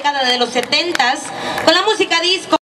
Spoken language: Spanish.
década de los 70s con la música disco.